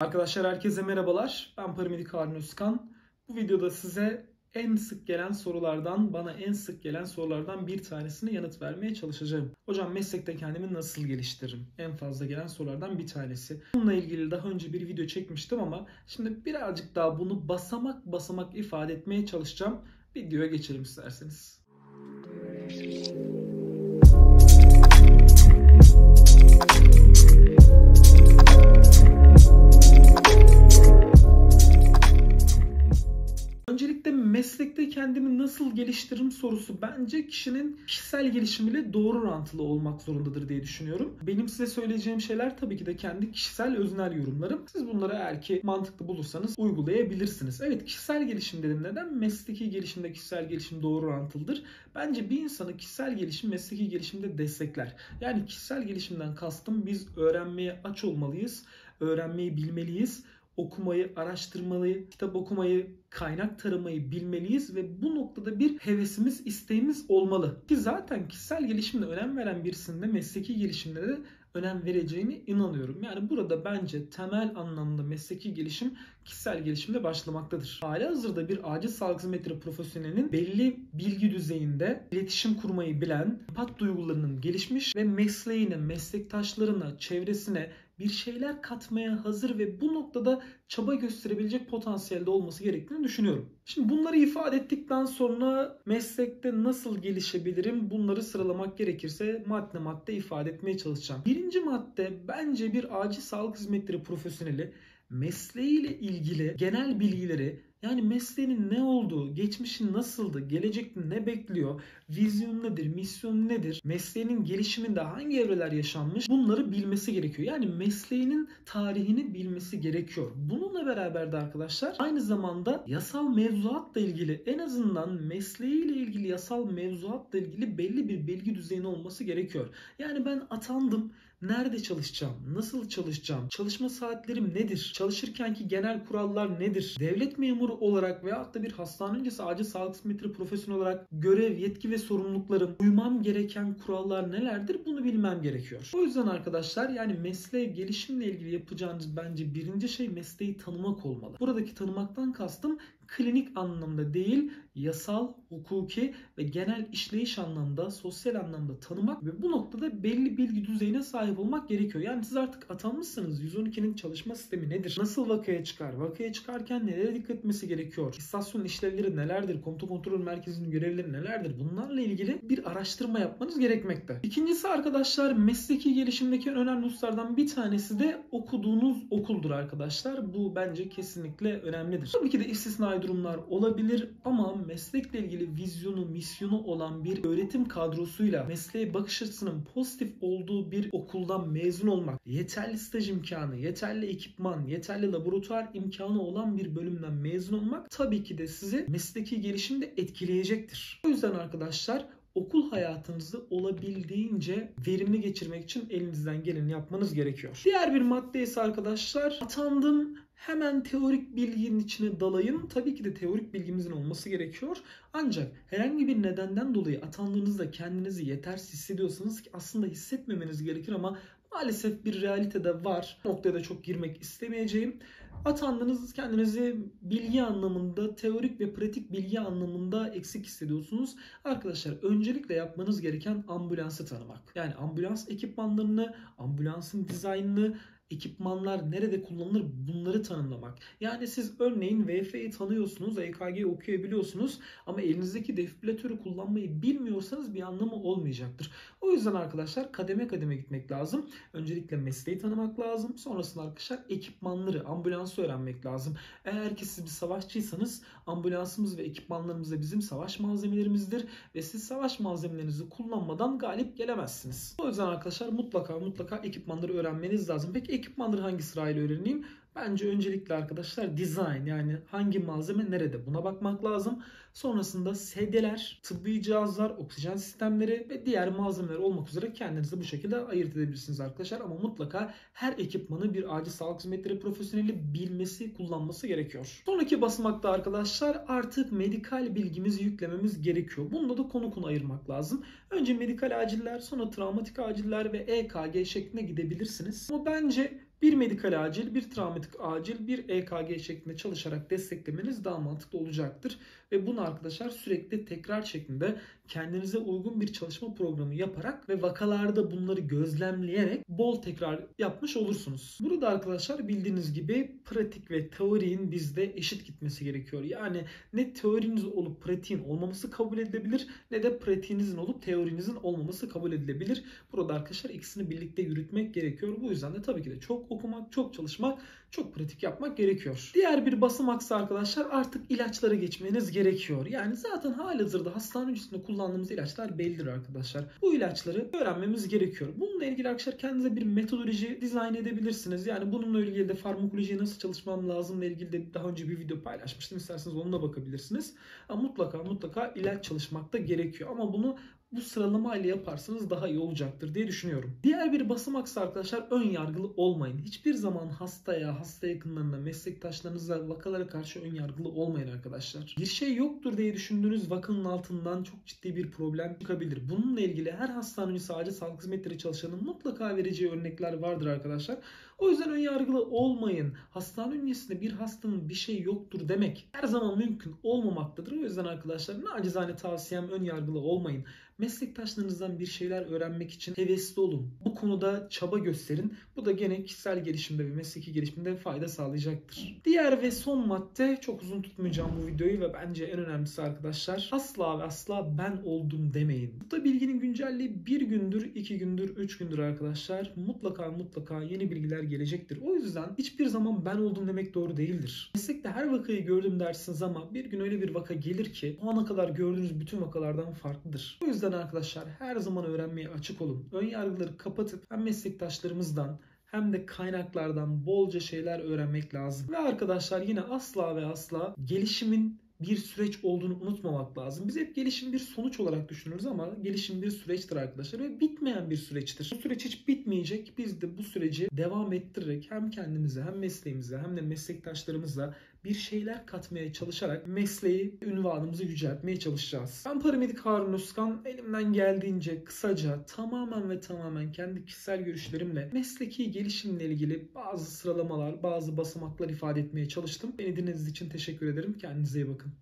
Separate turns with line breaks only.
Arkadaşlar herkese merhabalar. Ben Paramedik Harun Özkan. Bu videoda size en sık gelen sorulardan, bana en sık gelen sorulardan bir tanesine yanıt vermeye çalışacağım. Hocam meslekte kendimi nasıl geliştiririm? En fazla gelen sorulardan bir tanesi. Bununla ilgili daha önce bir video çekmiştim ama şimdi birazcık daha bunu basamak basamak ifade etmeye çalışacağım. Videoya geçelim isterseniz. Kendimi nasıl geliştiririm sorusu bence kişinin kişisel gelişimiyle doğru orantılı olmak zorundadır diye düşünüyorum. Benim size söyleyeceğim şeyler tabii ki de kendi kişisel öznel yorumlarım. Siz bunları eğer ki mantıklı bulursanız uygulayabilirsiniz. Evet kişisel gelişim dedim. Neden? Mesleki gelişimde kişisel gelişim doğru orantılıdır. Bence bir insanı kişisel gelişim mesleki gelişimde destekler. Yani kişisel gelişimden kastım biz öğrenmeye aç olmalıyız. Öğrenmeyi bilmeliyiz okumayı, araştırmayı, kitap okumayı, kaynak taramayı bilmeliyiz ve bu noktada bir hevesimiz, isteğimiz olmalı. Ki zaten kişisel gelişimde önem veren birisinde mesleki gelişimde de önem vereceğini inanıyorum. Yani burada bence temel anlamda mesleki gelişim kişisel gelişimde başlamaktadır. Hali hazırda bir acil sağlık hizmetleri profesyonelinin belli bilgi düzeyinde iletişim kurmayı bilen, empat duygularının gelişmiş ve mesleğine, meslektaşlarına, çevresine bir şeyler katmaya hazır ve bu noktada çaba gösterebilecek potansiyelde olması gerektiğini düşünüyorum. Şimdi bunları ifade ettikten sonra meslekte nasıl gelişebilirim bunları sıralamak gerekirse madde madde ifade etmeye çalışacağım. Birinci madde bence bir acil sağlık hizmetleri profesyoneli mesleğiyle ilgili genel bilgileri yani mesleğinin ne olduğu, geçmişin nasıldı, gelecekte ne bekliyor, vizyon nedir, misyon nedir, mesleğinin gelişiminde hangi evreler yaşanmış bunları bilmesi gerekiyor. Yani mesleğinin tarihini bilmesi gerekiyor. Bununla beraber de arkadaşlar aynı zamanda yasal mevzuatla ilgili en azından mesleğiyle ilgili yasal mevzuatla ilgili belli bir bilgi düzeyine olması gerekiyor. Yani ben atandım, Nerede çalışacağım? Nasıl çalışacağım? Çalışma saatlerim nedir? Çalışırkenki genel kurallar nedir? Devlet memuru olarak veyahut da bir hastane öncesi acil sağlık hizmetleri profesyonel olarak görev, yetki ve sorumluluklarım, uymam gereken kurallar nelerdir? Bunu bilmem gerekiyor. O yüzden arkadaşlar yani mesleğe gelişimle ilgili yapacağınız bence birinci şey mesleği tanımak olmalı. Buradaki tanımaktan kastım klinik anlamda değil, yasal, hukuki ve genel işleyiş anlamda, sosyal anlamda tanımak ve bu noktada belli bilgi düzeyine sahip olmak gerekiyor. Yani siz artık atanmışsınız. 112'nin çalışma sistemi nedir? Nasıl vakaya çıkar? Vakaya çıkarken nelere dikkat etmesi gerekiyor? İstasyon işlevleri nelerdir? Komuta kontrol merkezinin görevleri nelerdir? Bunlarla ilgili bir araştırma yapmanız gerekmekte. İkincisi arkadaşlar mesleki gelişimdeki önemli hususlardan bir tanesi de okuduğunuz okuldur arkadaşlar. Bu bence kesinlikle önemlidir. Tabii ki de istisnai durumlar olabilir ama meslekle ilgili vizyonu, misyonu olan bir öğretim kadrosuyla mesleğe bakış açısının pozitif olduğu bir okuldan mezun olmak, yeterli staj imkanı, yeterli ekipman, yeterli laboratuvar imkanı olan bir bölümden mezun olmak tabii ki de sizi mesleki gelişimde etkileyecektir. O yüzden arkadaşlar okul hayatınızı olabildiğince verimli geçirmek için elinizden geleni yapmanız gerekiyor. Diğer bir madde ise arkadaşlar atandım hemen teorik bilginin içine dalayın. Tabii ki de teorik bilgimizin olması gerekiyor. Ancak herhangi bir nedenden dolayı atandığınızda kendinizi yetersiz hissediyorsanız ki aslında hissetmemeniz gerekir ama maalesef bir realitede var. Bu noktaya da çok girmek istemeyeceğim. Atandınız kendinizi bilgi anlamında, teorik ve pratik bilgi anlamında eksik hissediyorsunuz. Arkadaşlar öncelikle yapmanız gereken ambulansı tanımak. Yani ambulans ekipmanlarını, ambulansın dizaynını, ekipmanlar nerede kullanılır bunları tanımlamak. Yani siz örneğin VF'yi tanıyorsunuz, EKG'yi okuyabiliyorsunuz ama elinizdeki defibrilatörü kullanmayı bilmiyorsanız bir anlamı olmayacaktır. O yüzden arkadaşlar kademe kademe gitmek lazım. Öncelikle mesleği tanımak lazım. Sonrasında arkadaşlar ekipmanları, ambulansı öğrenmek lazım. Eğer ki siz bir savaşçıysanız ambulansımız ve ekipmanlarımız da bizim savaş malzemelerimizdir ve siz savaş malzemelerinizi kullanmadan galip gelemezsiniz. O yüzden arkadaşlar mutlaka mutlaka ekipmanları öğrenmeniz lazım. Peki ekipmanları hangi sırayla öğreneyim? Bence öncelikle arkadaşlar design yani hangi malzeme nerede buna bakmak lazım. Sonrasında sedyeler, tıbbi cihazlar, oksijen sistemleri ve diğer malzemeler olmak üzere kendinizi bu şekilde ayırt edebilirsiniz arkadaşlar. Ama mutlaka her ekipmanı bir acil sağlık hizmetleri profesyoneli bilmesi, kullanması gerekiyor. Sonraki basamakta arkadaşlar artık medikal bilgimizi yüklememiz gerekiyor. Bunda da konu konu ayırmak lazım. Önce medikal aciller, sonra travmatik aciller ve EKG şeklinde gidebilirsiniz. Ama bence bir medikal acil, bir travmatik acil, bir EKG şeklinde çalışarak desteklemeniz daha mantıklı olacaktır. Ve bunu arkadaşlar sürekli tekrar şeklinde kendinize uygun bir çalışma programı yaparak ve vakalarda bunları gözlemleyerek bol tekrar yapmış olursunuz. Burada arkadaşlar bildiğiniz gibi pratik ve teorinin bizde eşit gitmesi gerekiyor. Yani ne teoriniz olup pratiğin olmaması kabul edilebilir ne de pratiğinizin olup teorinizin olmaması kabul edilebilir. Burada arkadaşlar ikisini birlikte yürütmek gerekiyor. Bu yüzden de tabii ki de çok okumak, çok çalışmak, çok pratik yapmak gerekiyor. Diğer bir basamaksa arkadaşlar artık ilaçlara geçmeniz gerekiyor. Yani zaten halihazırda hastane öncesinde kullandığımız ilaçlar bellidir arkadaşlar. Bu ilaçları öğrenmemiz gerekiyor. Bununla ilgili arkadaşlar kendinize bir metodoloji dizayn edebilirsiniz. Yani bununla ilgili de farmakolojiye nasıl çalışmam lazımla ilgili de daha önce bir video paylaşmıştım. İsterseniz onunla bakabilirsiniz. Ama mutlaka mutlaka ilaç çalışmak da gerekiyor. Ama bunu bu sıralama ile yaparsanız daha iyi olacaktır diye düşünüyorum. Diğer bir basamaksa arkadaşlar ön yargılı olmayın. Hiçbir zaman hastaya, hasta yakınlarına, meslektaşlarınıza, vakalara karşı ön yargılı olmayın arkadaşlar. Bir şey yoktur diye düşündüğünüz vakanın altından çok ciddi bir problem çıkabilir. Bununla ilgili her hastane sadece sağlık hizmetleri çalışanın mutlaka vereceği örnekler vardır arkadaşlar. O yüzden ön yargılı olmayın. Hastane ünyesinde bir hastanın bir şey yoktur demek her zaman mümkün olmamaktadır. O yüzden arkadaşlar nacizane tavsiyem ön yargılı olmayın. Meslektaşlarınızdan bir şeyler öğrenmek için hevesli olun. Bu konuda çaba gösterin. Bu da gene kişisel gelişimde ve mesleki gelişimde fayda sağlayacaktır. Diğer ve son madde çok uzun tutmayacağım bu videoyu ve bence en önemlisi arkadaşlar asla ve asla ben oldum demeyin. Bu da bilginin güncelliği bir gündür, iki gündür, üç gündür arkadaşlar. Mutlaka mutlaka yeni bilgiler gelecektir. O yüzden hiçbir zaman ben oldum demek doğru değildir. Meslekte her vakayı gördüm dersiniz ama bir gün öyle bir vaka gelir ki o ana kadar gördüğünüz bütün vakalardan farklıdır. O yüzden arkadaşlar her zaman öğrenmeye açık olun. Ön yargıları kapatıp hem meslektaşlarımızdan hem de kaynaklardan bolca şeyler öğrenmek lazım. Ve arkadaşlar yine asla ve asla gelişimin bir süreç olduğunu unutmamak lazım. Biz hep gelişim bir sonuç olarak düşünürüz ama gelişim bir süreçtir arkadaşlar ve bitmeyen bir süreçtir. Bu süreç hiç bitmeyecek. Biz de bu süreci devam ettirerek hem kendimize hem mesleğimize hem de meslektaşlarımıza bir şeyler katmaya çalışarak mesleği, ünvanımızı yüceltmeye çalışacağız. Ben paramedik Harun Özkan elimden geldiğince kısaca tamamen ve tamamen kendi kişisel görüşlerimle mesleki gelişimle ilgili bazı sıralamalar, bazı basamaklar ifade etmeye çalıştım. Beni dinlediğiniz için teşekkür ederim. Kendinize iyi bakın.